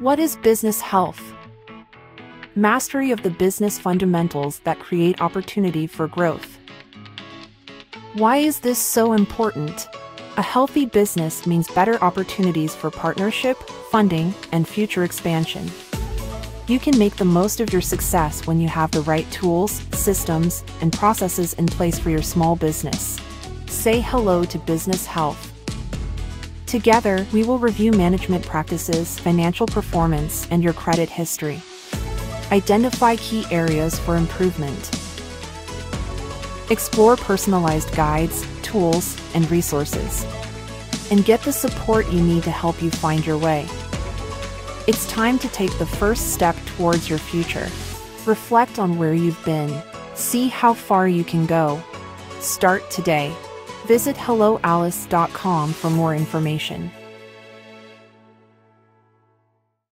What is business health? Mastery of the business fundamentals that create opportunity for growth. Why is this so important? A healthy business means better opportunities for partnership, funding, and future expansion. You can make the most of your success when you have the right tools, systems, and processes in place for your small business. Say hello to business health. Together, we will review management practices, financial performance, and your credit history. Identify key areas for improvement. Explore personalized guides, tools, and resources. And get the support you need to help you find your way. It's time to take the first step towards your future. Reflect on where you've been. See how far you can go. Start today. Visit helloalice.com for more information.